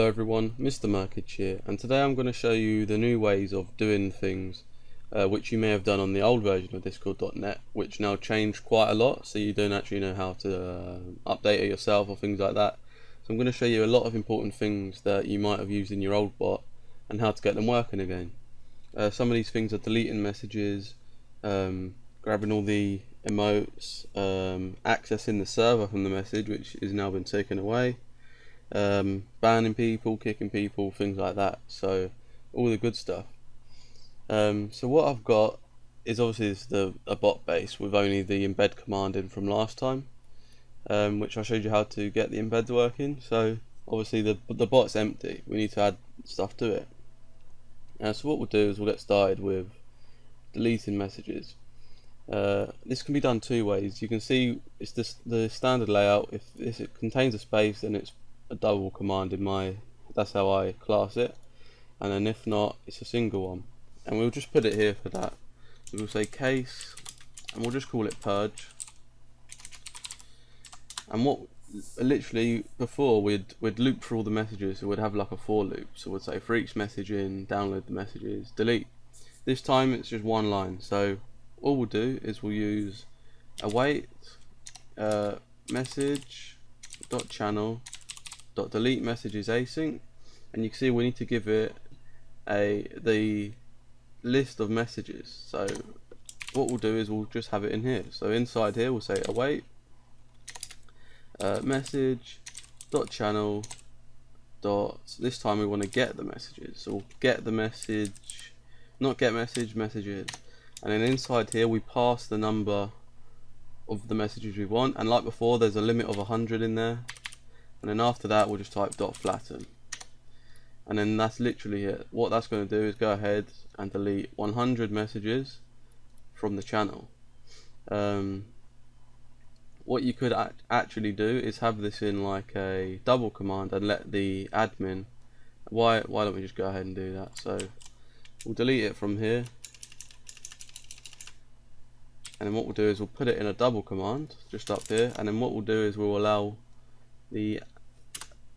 Hello everyone, Mr. Murkage here, and today I'm going to show you the new ways of doing things uh, which you may have done on the old version of Discord.net, which now changed quite a lot, so you don't actually know how to uh, update it yourself or things like that. So I'm going to show you a lot of important things that you might have used in your old bot and how to get them working again. Uh, some of these things are deleting messages, um, grabbing all the emotes, um, accessing the server from the message, which has now been taken away um, banning people, kicking people, things like that. So all the good stuff. Um, so what I've got is obviously the a bot base with only the embed command in from last time, um, which I showed you how to get the embeds working. So obviously the the bot's empty. We need to add stuff to it. Uh, so what we'll do is we'll get started with deleting messages. Uh, this can be done two ways. You can see it's the, the standard layout. If, if it contains a space, then it's a double command in my that's how I class it. And then if not it's a single one. And we'll just put it here for that. We'll say case and we'll just call it purge. And what literally before we'd we'd loop through all the messages so we'd have like a for loop. So we'd say for each message in download the messages delete. This time it's just one line. So all we'll do is we'll use await uh, message dot channel dot delete messages async. And you can see we need to give it a the list of messages. So what we'll do is we'll just have it in here. So inside here we'll say await uh, message dot channel dot this time we want to get the messages. So we'll get the message not get message messages. And then inside here we pass the number of the messages we want. And like before there's a limit of 100 in there and then after that we'll just type dot flatten. And then that's literally it. What that's going to do is go ahead and delete 100 messages from the channel. Um, what you could actually do is have this in like a double command and let the admin why why don't we just go ahead and do that? So we'll delete it from here. And then what we'll do is we'll put it in a double command just up here. And then what we'll do is we'll allow the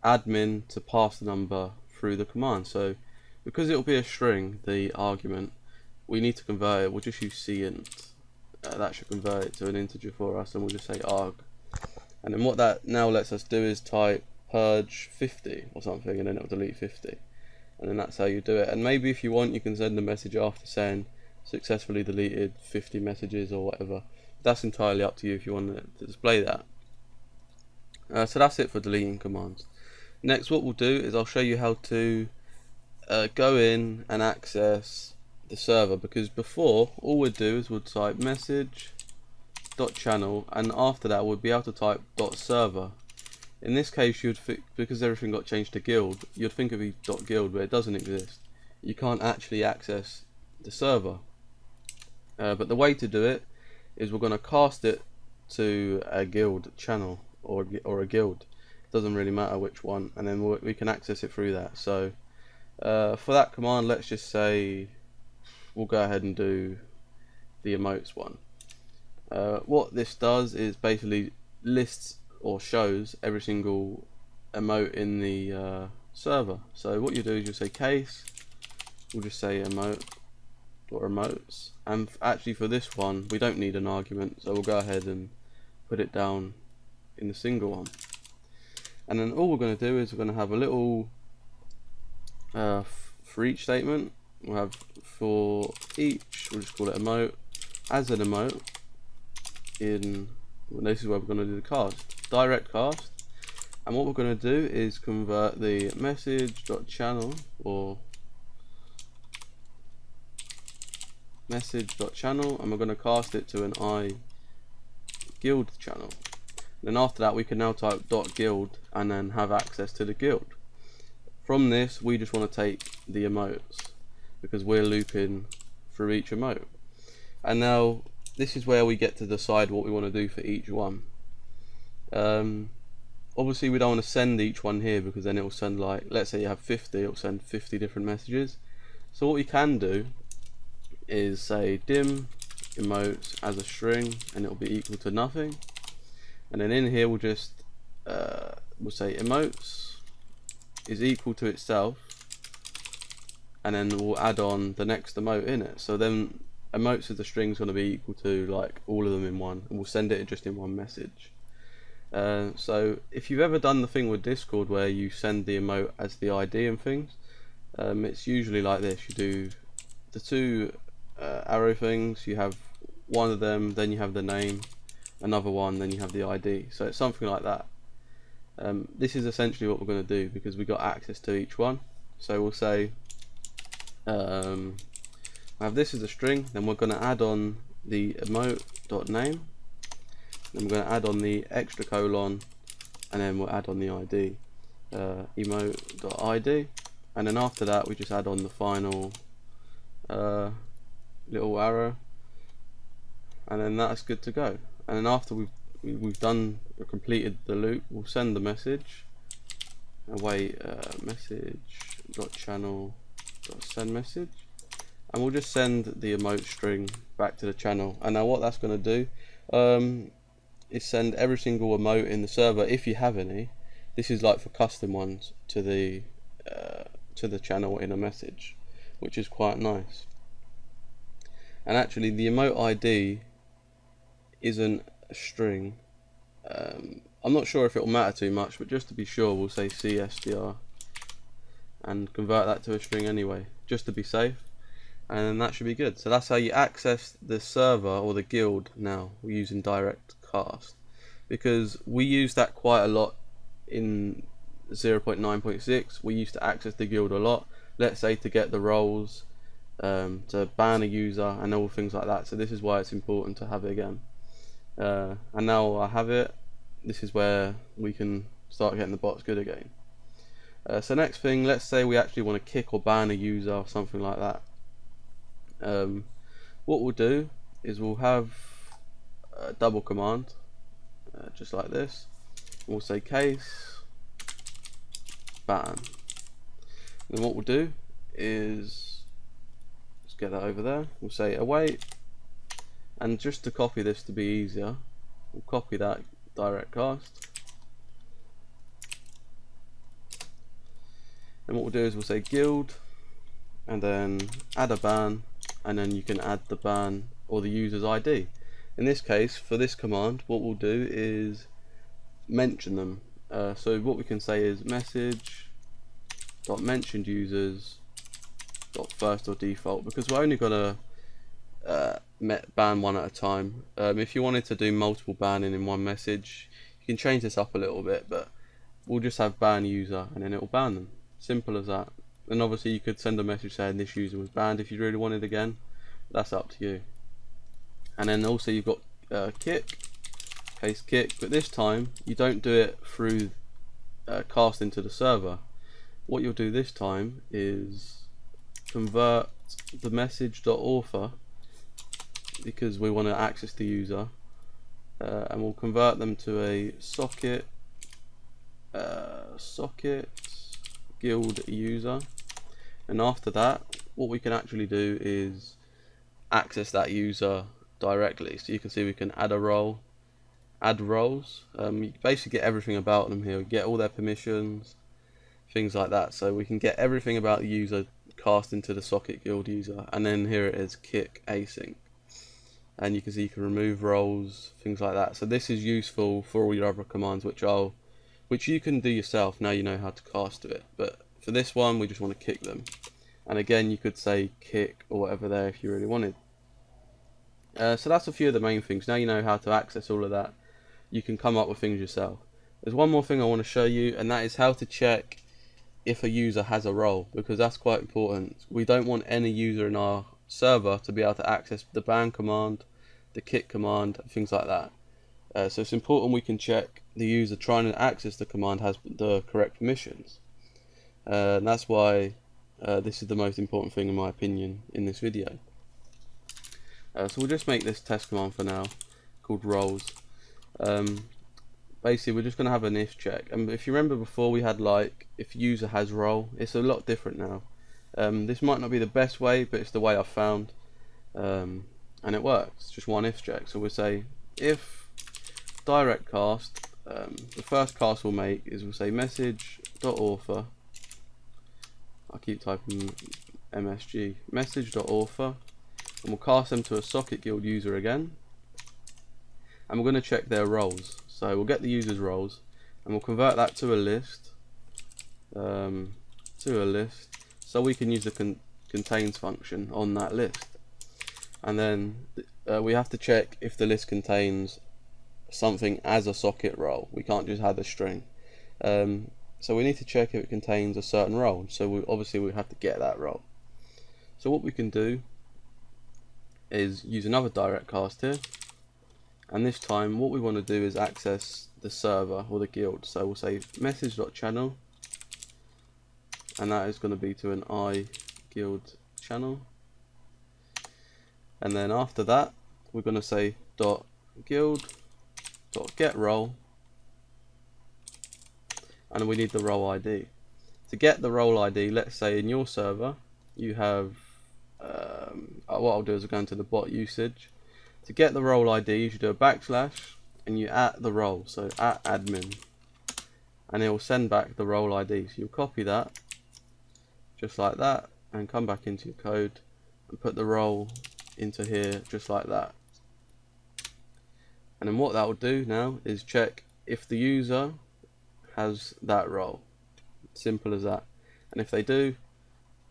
admin to pass the number through the command. So because it will be a string, the argument, we need to convert it. We'll just use CInt. Uh, that should convert it to an integer for us, and we'll just say arg. And then what that now lets us do is type purge 50 or something, and then it'll delete 50. And then that's how you do it. And maybe if you want, you can send a message after saying successfully deleted 50 messages or whatever. That's entirely up to you if you want to display that. Uh, so that's it for deleting commands. Next what we'll do is I'll show you how to uh, go in and access the server because before all we'd do is we'd type message dot channel and after that we'd be able to type dot server. In this case you'd because everything got changed to guild you'd think of it dot guild but it doesn't exist. You can't actually access the server. Uh, but the way to do it is we're going to cast it to a guild channel or, or a guild. Doesn't really matter which one and then we we can access it through that. So uh, for that command let's just say we'll go ahead and do the emotes one. Uh, what this does is basically lists or shows every single emote in the uh, server. So what you do is you say case we'll just say emote or emotes. And actually for this one we don't need an argument so we'll go ahead and put it down in the single one. And then all we're going to do is we're going to have a little uh, for each statement. We'll have for each we'll just call it emote as an emote in well, this is where we're going to do the cast direct cast and what we're going to do is convert the message.channel or message.channel and we're going to cast it to an i guild channel then after that we can now type dot guild and then have access to the guild. From this we just want to take the emotes because we're looping through each emote. And now this is where we get to decide what we want to do for each one. Um, obviously we don't want to send each one here because then it will send like, let's say you have 50, it will send 50 different messages. So what we can do is say dim emotes as a string and it will be equal to nothing and then in here we'll just uh, we'll say emotes is equal to itself. And then we'll add on the next emote in it. So then emotes of the string is going to be equal to like all of them in one. And we'll send it just in one message. Uh, so if you've ever done the thing with Discord where you send the emote as the ID and things um, it's usually like this. You do the two uh, arrow things. You have one of them then you have the name another one then you have the ID so it's something like that. Um, this is essentially what we're going to do because we got access to each one. So we'll say um, I have this as a string then we're going to add on the emote.name then we're going to add on the extra colon and then we'll add on the ID uh, emote.id and then after that we just add on the final uh, little arrow. And then that's good to go and then after we've we've done or completed the loop we'll send the message. Away uh, message dot channel dot send message. And we'll just send the emote string back to the channel. And now what that's going to do um, is send every single emote in the server if you have any. This is like for custom ones to the uh, to the channel in a message which is quite nice. And actually the emote ID isn't a string. Um, I'm not sure if it'll matter too much but just to be sure we'll say CStr and convert that to a string anyway just to be safe. And then that should be good. So that's how you access the server or the guild now using direct cast. Because we use that quite a lot in 0.9.6 we used to access the guild a lot let's say to get the roles um, to ban a user and all things like that. So this is why it's important to have it again uh, and now I have it this is where we can start getting the bots good again. Uh, so next thing let's say we actually want to kick or ban a user or something like that. Um, what we'll do is we'll have a double command uh, just like this. We'll say case ban. And what we'll do is let's get that over there. We'll say await and just to copy this to be easier we'll copy that direct cast. And what we'll do is we'll say guild and then add a ban and then you can add the ban or the user's ID in this case for this command what we'll do is mention them. Uh, so what we can say is message dot mentioned users dot first or default because we're only gonna uh, ban one at a time. Um, if you wanted to do multiple banning in one message you can change this up a little bit but we'll just have ban user and then it will ban them. Simple as that. And obviously you could send a message saying this user was banned if you really wanted again. That's up to you. And then also you've got uh, kick case kick but this time you don't do it through uh, cast into the server. What you'll do this time is convert the message.author because we want to access the user uh, and we'll convert them to a socket uh, socket guild user. And after that what we can actually do is access that user directly. So you can see we can add a role add roles. Um, you basically get everything about them here. We get all their permissions things like that. So we can get everything about the user cast into the socket guild user. And then here it is kick async and you can see you can remove roles things like that. So this is useful for all your other commands which I'll which you can do yourself now you know how to cast it. But for this one we just want to kick them. And again you could say kick or whatever there if you really wanted. Uh, so that's a few of the main things. Now you know how to access all of that you can come up with things yourself. There's one more thing I want to show you and that is how to check if a user has a role because that's quite important. We don't want any user in our server to be able to access the ban command the kit command things like that uh, so it's important we can check the user trying to access the command has the correct permissions uh, and that's why uh, this is the most important thing in my opinion in this video. Uh, so we'll just make this test command for now called roles. Um, basically we're just going to have an if check and if you remember before we had like if user has role it's a lot different now. Um, this might not be the best way but it's the way I've found um, and it works. Just one if check so we'll say if direct cast um, the first cast we'll make is we'll say message dot author. I keep typing MSG message.author and we'll cast them to a socket guild user again. And we're going to check their roles. So we'll get the user's roles and we'll convert that to a list um, to a list so we can use the con contains function on that list and then uh, we have to check if the list contains something as a socket role we can't just have a string. Um, so we need to check if it contains a certain role so we, obviously we have to get that role so what we can do is use another direct cast here. And this time what we want to do is access the server or the guild. So we'll say message.channel and that is going to be to an i guild channel and then after that we're going to say dot guild dot get role. And we need the role ID to get the role ID let's say in your server you have um, uh, what I'll do is I'll go into the bot usage. To get the role ID you should do a backslash and you at the role so at admin. And it will send back the role ID so you'll copy that just like that and come back into your code and put the role into here just like that. And then what that will do now is check if the user has that role. Simple as that. And if they do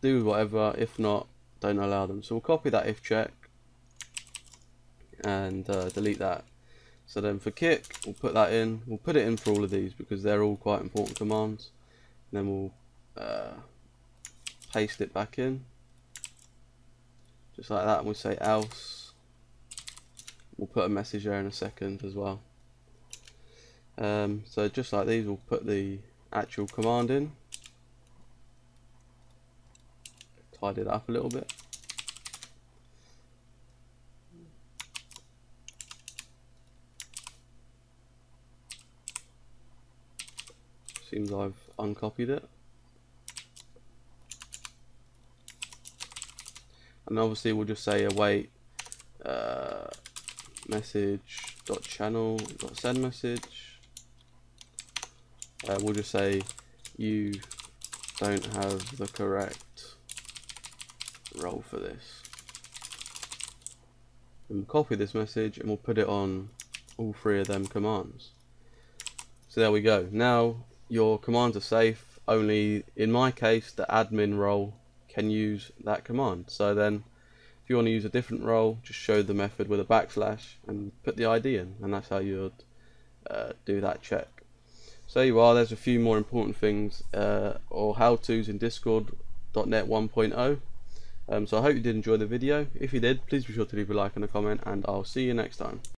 do whatever. If not don't allow them. So we'll copy that if check and uh, delete that. So then for kick we'll put that in. We'll put it in for all of these because they're all quite important commands. And then we'll uh, paste it back in just like that and we'll say else. We'll put a message there in a second as well. Um, so just like these we'll put the actual command in. Tidy it up a little bit. Seems I've uncopied it and obviously we'll just say await uh, message dot channel dot send message. Uh, we'll just say you don't have the correct role for this. And we'll copy this message and we'll put it on all three of them commands. So there we go. Now your commands are safe. Only in my case the admin role can use that command. So then if you want to use a different role, just show the method with a backslash and put the ID in and that's how you would uh, do that check. So you are, there's a few more important things uh, or how-tos in Discord.net 1.0. Um, so I hope you did enjoy the video. If you did, please be sure to leave a like and a comment and I'll see you next time.